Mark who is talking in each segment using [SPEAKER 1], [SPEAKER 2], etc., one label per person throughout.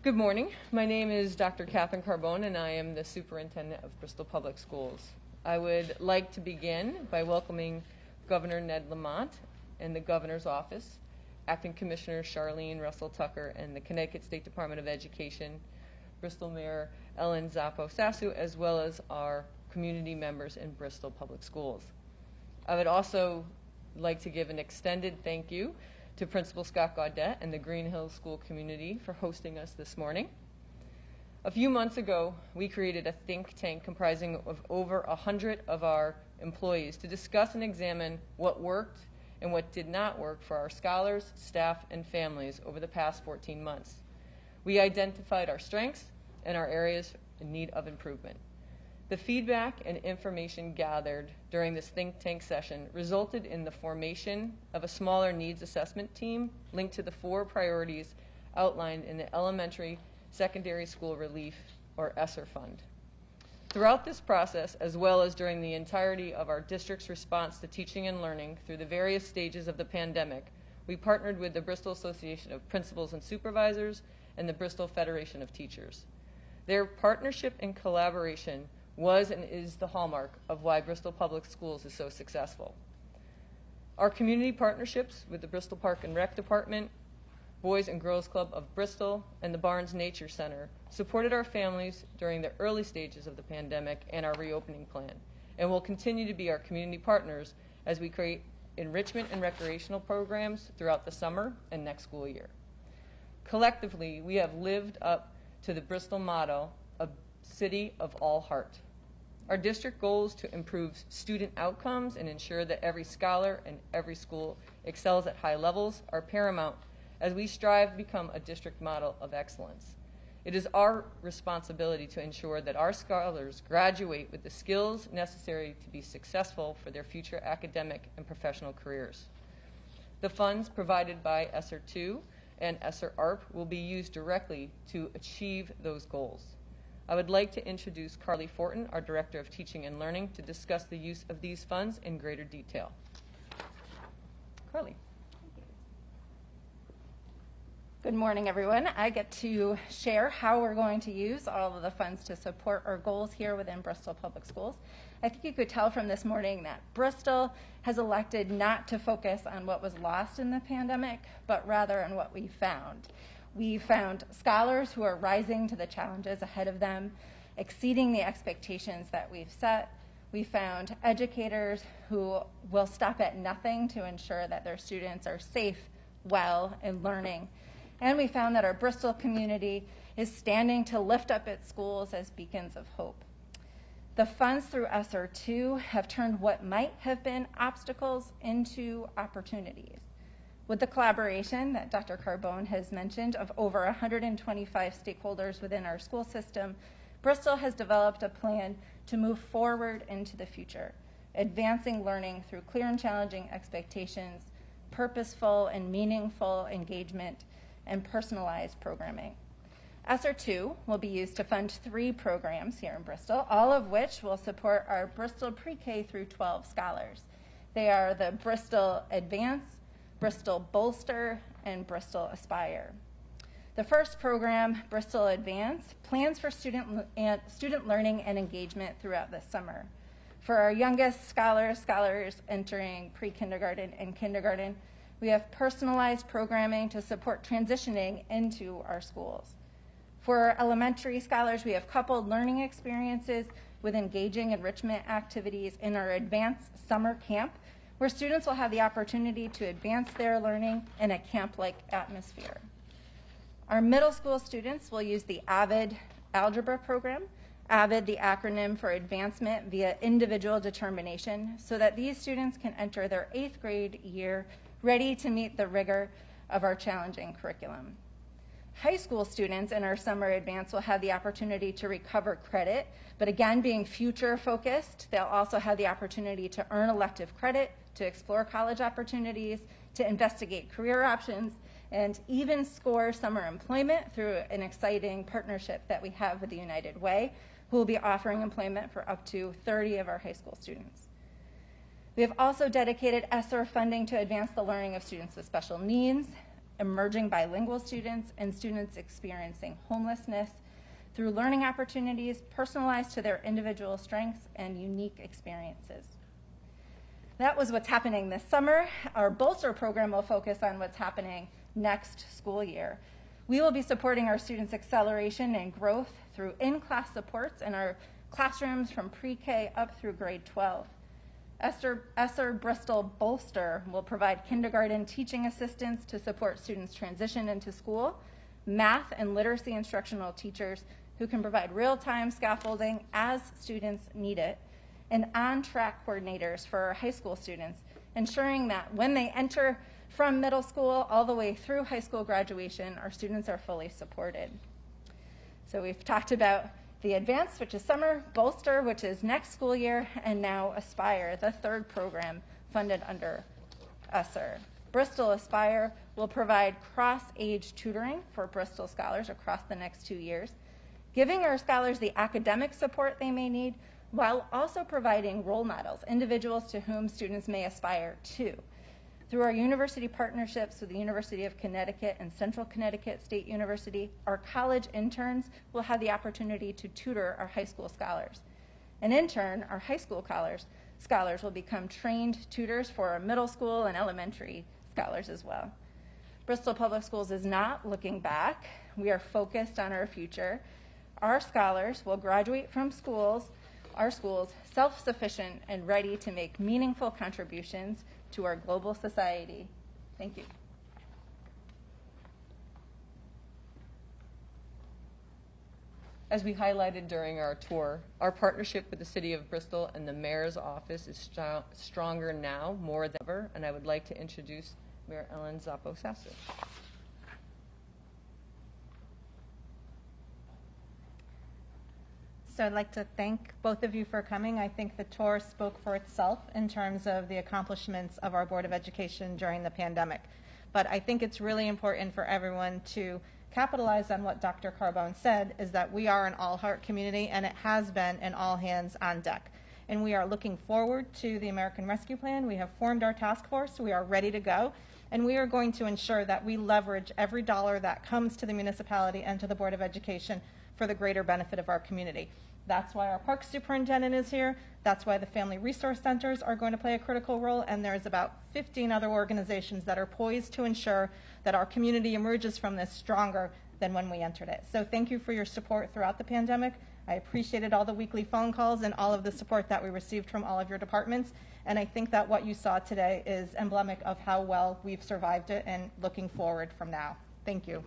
[SPEAKER 1] Good morning. My name is Dr. Catherine Carbone, and I am the superintendent of Bristol Public Schools. I would like to begin by welcoming Governor Ned Lamont and the governor's office, acting commissioner Charlene Russell Tucker, and the Connecticut State Department of Education, Bristol Mayor Ellen Zoppo Sassu, as well as our community members in Bristol Public Schools. I would also like to give an extended thank you to Principal Scott Gaudet and the Green Hills School community for hosting us this morning. A few months ago, we created a think tank comprising of over 100 of our employees to discuss and examine what worked and what did not work for our scholars, staff, and families over the past 14 months. We identified our strengths and our areas in need of improvement. The feedback and information gathered during this think tank session resulted in the formation of a smaller needs assessment team linked to the four priorities outlined in the Elementary Secondary School Relief, or ESSER Fund. Throughout this process, as well as during the entirety of our district's response to teaching and learning through the various stages of the pandemic, we partnered with the Bristol Association of Principals and Supervisors and the Bristol Federation of Teachers. Their partnership and collaboration was and is the hallmark of why Bristol Public Schools is so successful. Our community partnerships with the Bristol Park and Rec Department, Boys and Girls Club of Bristol, and the Barnes Nature Center supported our families during the early stages of the pandemic and our reopening plan, and will continue to be our community partners as we create enrichment and recreational programs throughout the summer and next school year. Collectively, we have lived up to the Bristol motto, a city of all heart. Our district goals to improve student outcomes and ensure that every scholar and every school excels at high levels are paramount as we strive to become a district model of excellence. It is our responsibility to ensure that our scholars graduate with the skills necessary to be successful for their future academic and professional careers. The funds provided by ESSER 2 and ESSER ARP will be used directly to achieve those goals. I would like to introduce Carly Fortin, our Director of Teaching and Learning, to discuss the use of these funds in greater detail. Carly.
[SPEAKER 2] Good morning, everyone. I get to share how we're going to use all of the funds to support our goals here within Bristol Public Schools. I think you could tell from this morning that Bristol has elected not to focus on what was lost in the pandemic, but rather on what we found. We found scholars who are rising to the challenges ahead of them, exceeding the expectations that we've set. We found educators who will stop at nothing to ensure that their students are safe, well, and learning. And we found that our Bristol community is standing to lift up its schools as beacons of hope. The funds through ESSER 2 have turned what might have been obstacles into opportunities. With the collaboration that Dr. Carbone has mentioned of over 125 stakeholders within our school system, Bristol has developed a plan to move forward into the future, advancing learning through clear and challenging expectations, purposeful and meaningful engagement, and personalized programming. ESSER 2 will be used to fund three programs here in Bristol, all of which will support our Bristol pre-K through 12 scholars. They are the Bristol Advance, Bristol Bolster, and Bristol Aspire. The first program, Bristol Advance, plans for student, and student learning and engagement throughout the summer. For our youngest scholars, scholars entering pre-kindergarten and kindergarten, we have personalized programming to support transitioning into our schools. For elementary scholars, we have coupled learning experiences with engaging enrichment activities in our advanced summer camp where students will have the opportunity to advance their learning in a camp-like atmosphere. Our middle school students will use the AVID algebra program, AVID the acronym for advancement via individual determination, so that these students can enter their eighth grade year ready to meet the rigor of our challenging curriculum. High school students in our summer advance will have the opportunity to recover credit, but again, being future focused, they'll also have the opportunity to earn elective credit to explore college opportunities, to investigate career options, and even score summer employment through an exciting partnership that we have with the United Way, who will be offering employment for up to 30 of our high school students. We have also dedicated ESSER funding to advance the learning of students with special needs. emerging bilingual students, and students experiencing homelessness through learning opportunities personalized to their individual strengths and unique experiences. That was what's happening this summer. Our Bolster program will focus on what's happening next school year. We will be supporting our students' acceleration and growth through in-class supports in our classrooms from pre-K up through grade 12. Esther, Esser Bristol Bolster will provide kindergarten teaching assistance to support students' transition into school, math and literacy instructional teachers who can provide real-time scaffolding as students need it, and on-track coordinators for our high school students, ensuring that when they enter from middle school all the way through high school graduation, our students are fully supported. So we've talked about the Advanced, which is summer, Bolster, which is next school year, and now Aspire, the third program funded under ESSER. Bristol Aspire will provide cross-age tutoring for Bristol scholars across the next two years, giving our scholars the academic support they may need while also providing role models, individuals to whom students may aspire to. Through our university partnerships with the University of Connecticut and Central Connecticut State University, our college interns will have the opportunity to tutor our high school scholars. And in turn, our high school scholars, scholars will become trained tutors for our middle school and elementary scholars as well. Bristol Public Schools is not looking back. We are focused on our future. Our scholars will graduate from schools, our schools, self-sufficient and ready to make meaningful contributions to our global society. Thank you.
[SPEAKER 1] As we highlighted during our tour, our partnership with the City of Bristol and the Mayor's Office is stro- stronger now more than ever, and I would like to introduce Mayor Ellen Zoppo
[SPEAKER 3] So I'd like to thank both of you for coming. I think the tour spoke for itself in terms of the accomplishments of our Board of Education during the pandemic. But I think it's really important for everyone to capitalize on what Dr. Carbone said, is that we are an all-heart community, and it has been an all hands on deck. And we are looking forward to the American Rescue Plan. We have formed our task force. We are ready to go. And we are going to ensure that we leverage every dollar that comes to the municipality and to the Board of Education for the greater benefit of our community. That's why our park superintendent is here. That's why the family resource centers are going to play a critical role. And there's about 15 other organizations that are poised to ensure that our community emerges from this stronger than when we entered it. So thank you for your support throughout the pandemic. I appreciated all the weekly phone calls and all of the support that we received from all of your departments. And I think that what you saw today is emblematic of how well we've survived it and looking forward from now. Thank you.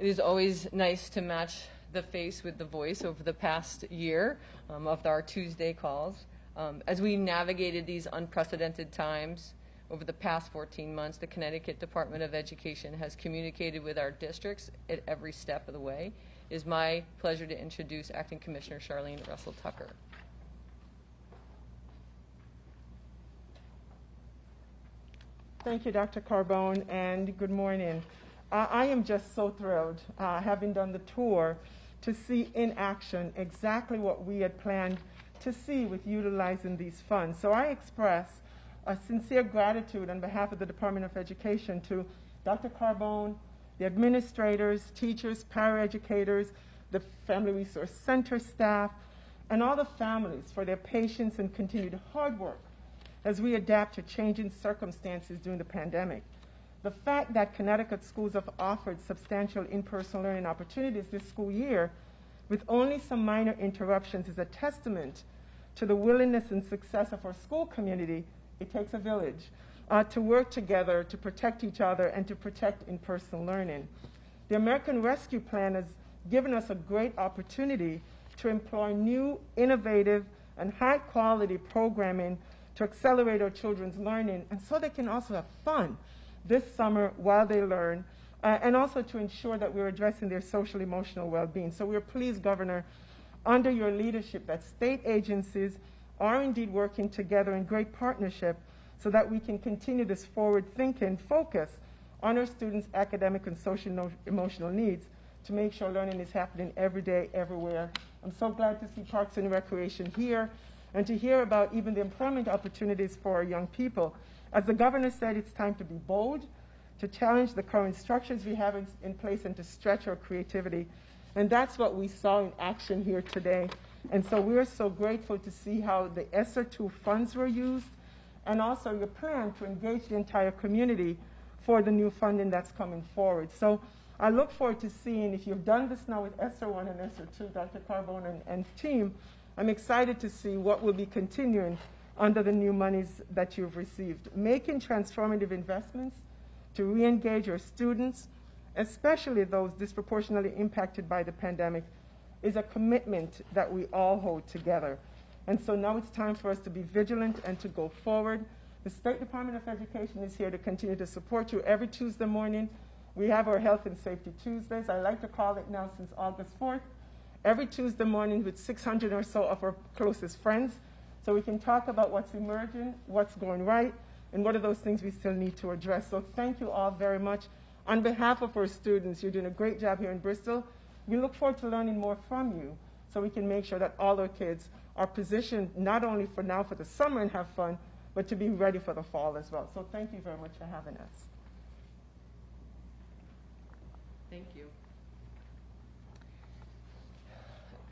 [SPEAKER 1] It is always nice to match the face with the voice over the past year um, of our Tuesday calls. Um, as we navigated these unprecedented times over the past 14 months, the Connecticut Department of Education has communicated with our districts at every step of the way. It is my pleasure to introduce Acting Commissioner Charlene Russell Tucker.
[SPEAKER 4] Thank you, Dr. Carbone, and good morning. Uh, I am just so thrilled, uh, having done the tour, to see in action exactly what we had planned to see with utilizing these funds. So I express a sincere gratitude on behalf of the Department of Education to Dr. Carbone, the administrators, teachers, paraeducators, the Family Resource Center staff, and all the families for their patience and continued hard work as we adapt to changing circumstances during the pandemic. The fact that Connecticut schools have offered substantial in-person learning opportunities this school year with only some minor interruptions is a testament to the willingness and success of our school community. It takes a village uh, to work together to protect each other and to protect in-person learning. The American Rescue Plan has given us a great opportunity to employ new, innovative, and high-quality programming to accelerate our children's learning and so they can also have fun this summer while they learn, uh, and also to ensure that we're addressing their social emotional well-being. So we're pleased, Governor, under your leadership, that state agencies are indeed working together in great partnership so that we can continue this forward-thinking focus on our students' academic and social emotional needs to make sure learning is happening every day, everywhere. I'm so glad to see Parks and Recreation here. and to hear about even the employment opportunities for our young people. As the governor said, it's time to be bold, to challenge the current structures we have in, in place, and to stretch our creativity. And that's what we saw in action here today. And so we're so grateful to see how the ESSER 2 funds were used and also your plan to engage the entire community for the new funding that's coming forward. So I look forward to seeing if you've done this now with ESSER 1 and ESSER 2, Dr. Carbone and, and team, I'm excited to see what will be continuing under the new monies that you've received. Making transformative investments to re-engage your students, especially those disproportionately impacted by the pandemic, is a commitment that we all hold together. And so now it's time for us to be vigilant and to go forward. The State Department of Education is here to continue to support you every Tuesday morning. We have our Health and Safety Tuesdays. I like to call it now since August 4th. Every Tuesday morning with 600 or so of our closest friends. So we can talk about what's emerging, what's going right, and what are those things we still need to address. So thank you all very much. On behalf of our students, you're doing a great job here in Bristol. We look forward to learning more from you so we can make sure that all our kids are positioned not only for now for the summer and have fun, but to be ready for the fall as well. So thank you very much for having us.
[SPEAKER 1] Thank you.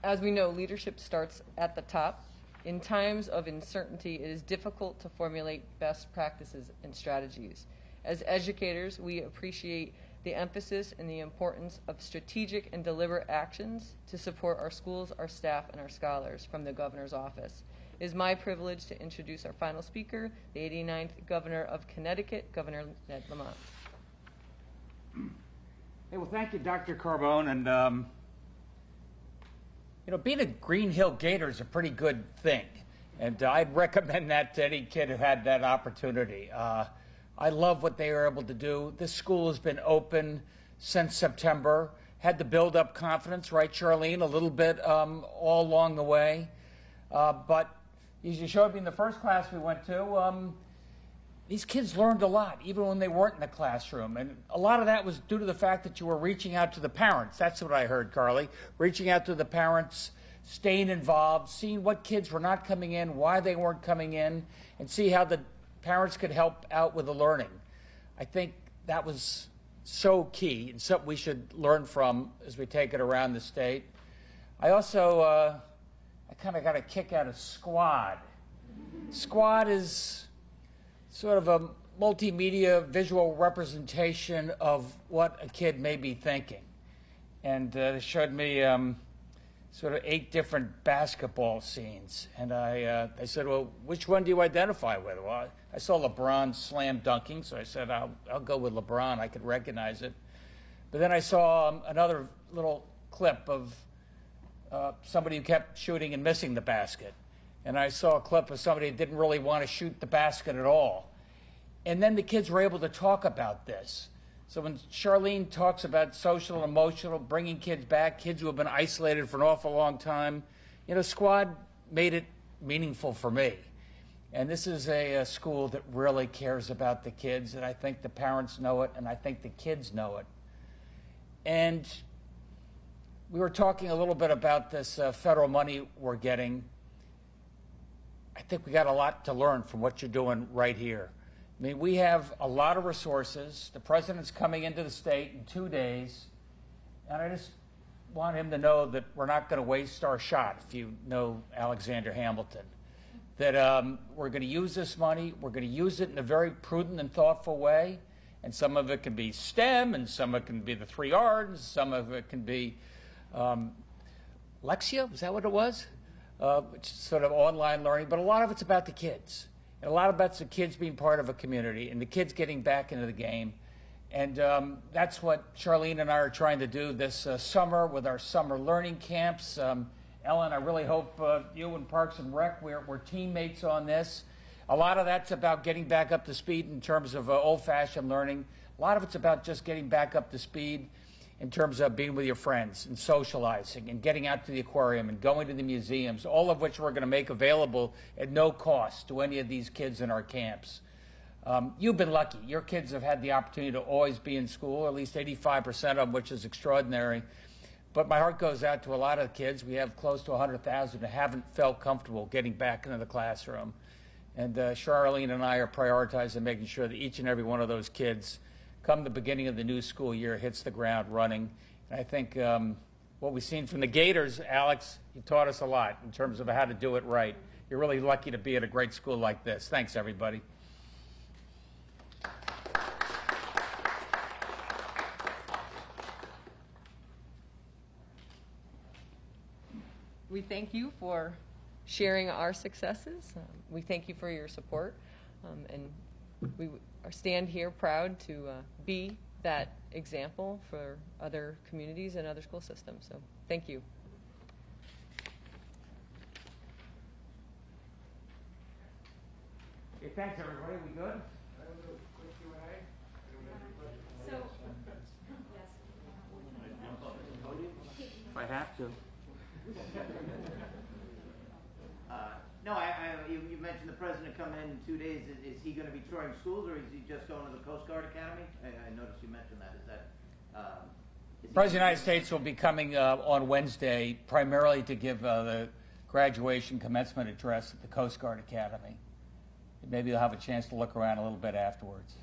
[SPEAKER 1] As we know, leadership starts at the top. In times of uncertainty, it is difficult to formulate best practices and strategies. As educators, we appreciate the emphasis and the importance of strategic and deliberate actions to support our schools, our staff, and our scholars from the governor's office. It is my privilege to introduce our final speaker, the 89th Governor of Connecticut, Governor Ned Lamont.
[SPEAKER 5] Hey, well, thank you, Dr. Carbone. And, um, you know, being a Green Hill Gator is a pretty good thing. And uh, I'd recommend that to any kid who had that opportunity. Uh, I love what they were able to do. This school has been open since September. Had to build up confidence, right, Charlene, a little bit um, all along the way. Uh, but as you showed me in the first class we went to, um, these kids learned a lot, even when they weren't in the classroom. And a lot of that was due to the fact that you were reaching out to the parents. That's what I heard, Carly. Reaching out to the parents, staying involved, seeing what kids were not coming in, why they weren't coming in, and see how the parents could help out with the learning. I think that was so key and something we should learn from as we take it around the state. I also, uh, I kind of got a kick out of Squad. Squad is sort of a multimedia visual representation of what a kid may be thinking. And uh, they showed me um, sort of eight different basketball scenes. And I, uh, I said, Well, which one do you identify with? Well, I saw LeBron slam dunking, so I said, I'll, I'll go with LeBron. I could recognize it. But then I saw um, another little clip of uh, somebody who kept shooting and missing the basket. And I saw a clip of somebody that didn't really want to shoot the basket at all. And then the kids were able to talk about this. So when Charlene talks about social and emotional, bringing kids back, kids who have been isolated for an awful long time, you know, Squad made it meaningful for me. And this is a, a, school that really cares about the kids, and I think the parents know it, and I think the kids know it. And we were talking a little bit about this uh, federal money we're getting. I think we got a lot to learn from what you're doing right here. I mean, we have a lot of resources. The president's coming into the state in two days, and I just want him to know that we're not going to waste our shot, if you know Alexander Hamilton that um, we're going to use this money, we're going to use it in a very prudent and thoughtful way. And some of it can be STEM, and some of it can be the three R's, some of it can be um, Lexia, is that what it was? Uh, sort of online learning, but a lot of it's about the kids. And a lot of it's the kids being part of a community and the kids getting back into the game. And um, that's what Charlene and I are trying to do this uh, summer with our summer learning camps. Um, Ellen, I really hope uh, you and Parks and Rec, we're, we're, teammates on this. A lot of that's about getting back up to speed in terms of uh, old fashioned learning. A lot of it's about just getting back up to speed in terms of being with your friends and socializing and getting out to the aquarium and going to the museums, all of which we're going to make available at no cost to any of these kids in our camps. Um, you've been lucky. Your kids have had the opportunity to always be in school, at least 85% of them, which is extraordinary. But my heart goes out to a lot of kids. We have close to 100,000 who haven't felt comfortable getting back into the classroom. And uh, Charlene and I are prioritizing making sure that each and every one of those kids, come the beginning of the new school year, hits the ground running. And I think um, what we've seen from the Gators, Alex, you taught us a lot in terms of how to do it right. You're really lucky to be at a great school like this. Thanks, everybody.
[SPEAKER 1] We thank you for sharing our successes. Um, We thank you for your support. Um, And we stand here proud to uh, be that example for other communities and other school systems. So thank you.
[SPEAKER 5] Okay, thanks, everybody. We good? So, If I have to.
[SPEAKER 6] No, I, I, you, you mentioned the president coming in in two days. Is, is he gonna be touring schools or is he just going to the Coast Guard Academy? I, I noticed you mentioned that. Is that, um? is
[SPEAKER 5] President of the United States will be coming uh, on Wednesday primarily to give uh, the graduation commencement address at the Coast Guard Academy. Maybe you'll have a chance to look around a little bit afterwards.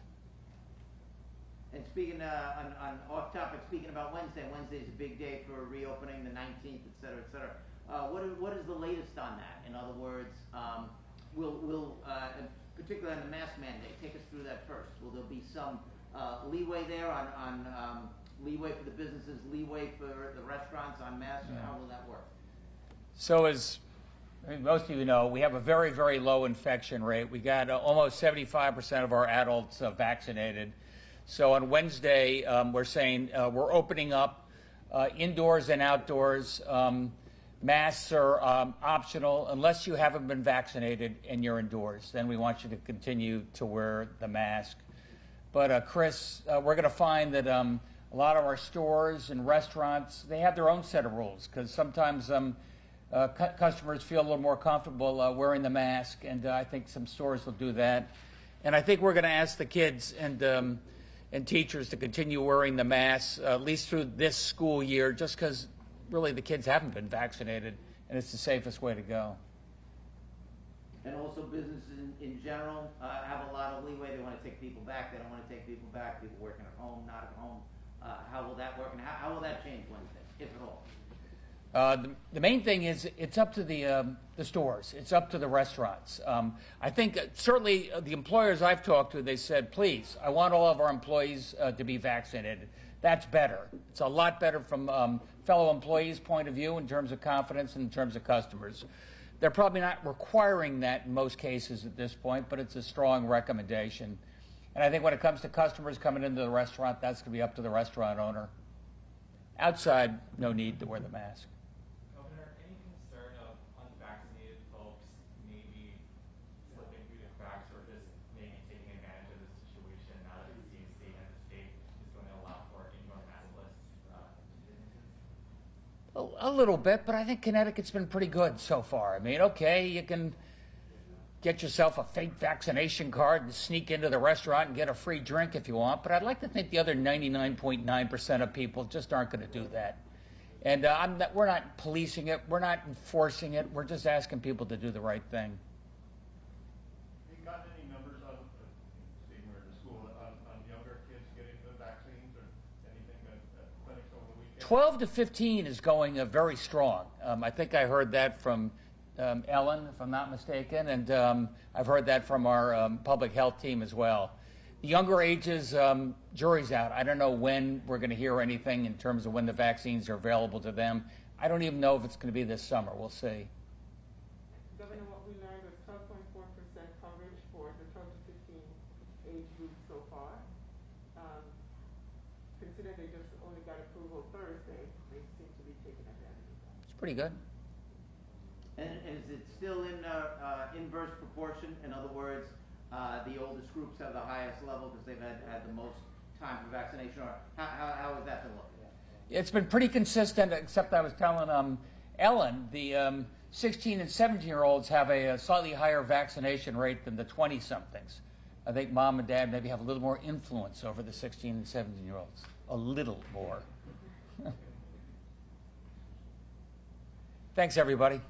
[SPEAKER 6] And speaking, uh, on, on off topic, speaking about Wednesday, Wednesday is a big day for reopening, the nineteenth, et cetera, et cetera. Uh, what is, what is the latest on that? In other words, um, will, will, uh, particularly on the mask mandate, take us through that first. Will there be some, uh, leeway there on, on, um, leeway for the businesses, leeway for the restaurants on masks? How will that work?
[SPEAKER 5] So as I mean, most of you know, we have a very, very low infection rate. We got uh, almost 75% of our adults uh, vaccinated. So on Wednesday, um, we're saying uh, we're opening up uh, indoors and outdoors. Um, masks are um, optional unless you haven't been vaccinated and you're indoors. Then we want you to continue to wear the mask. But uh, Chris, uh, we're going to find that um, a lot of our stores and restaurants they have their own set of rules because sometimes um, uh, cu- customers feel a little more comfortable uh, wearing the mask, and uh, I think some stores will do that. And I think we're going to ask the kids and um, and teachers to continue wearing the masks uh, at least through this school year, just because really the kids haven't been vaccinated, and it's the safest way to go.
[SPEAKER 6] And also businesses in, in general, uh, have a lot of leeway. They wanna take people back, they don't wanna take people back, people working at home, not at home. Uh, how will that work and how, how will that change Wednesday, if at all?
[SPEAKER 5] Uh, the, the main thing is it's up to the, um, the stores. It's up to the restaurants. Um, I think uh, certainly uh, the employers I've talked to, they said, please, I want all of our employees uh, to be vaccinated. That's better. It's a lot better from um, fellow employees' point of view in terms of confidence and in terms of customers. They're probably not requiring that in most cases at this point, but it's a strong recommendation. And I think when it comes to customers coming into the restaurant, that's going to be up to the restaurant owner. Outside, no need to wear the mask.
[SPEAKER 7] Governor, any concern of unvaccinated folks maybe slipping through the cracks or just maybe taking advantage of the situation now that the CDC and the state is going to allow for indoor maskless uh, businesses?
[SPEAKER 5] A, little bit, but I think Connecticut's been pretty good so far. I mean, okay, you can get yourself a fake vaccination card and sneak into the restaurant and get a free drink if you want, but I'd like to think the other 99.9% of people just aren't going to do that. And uh, not, we're not policing it, we're not enforcing it, we're just asking people to do the right thing.
[SPEAKER 8] Have you gotten any numbers on, uh, Steve, we're in school, on, on younger kids getting the vaccines or anything at, at clinics over the weekend?
[SPEAKER 5] 12 to 15 is going uh, very strong. Um, I think I heard that from um, Ellen, if I'm not mistaken, and um, I've heard that from our um, public health team as well. The younger ages, um, jury's out. I don't know when we're going to hear anything in terms of when the vaccines are available to them. I don't even know if it's going to be this summer. We'll see.
[SPEAKER 4] Governor, what we learned was twelve point four percent coverage for the twelve to fifteen age group so far. Um, considering they just only got approval Thursday, they seem to be taking advantage of that.
[SPEAKER 5] It's pretty good.
[SPEAKER 6] And, and is it still in, uh, uh, inverse proportion? In other words, uh, the oldest groups have the highest level because they've had, had the most time for vaccination or how, how, how has that been looking?
[SPEAKER 5] It's been pretty consistent, except I was telling um, Ellen, the um, 16 and 17 year olds have a, a slightly higher vaccination rate than the 20 somethings. I think mom and dad maybe have a little more influence over the 16 and 17 year olds. A little more. Thanks, everybody.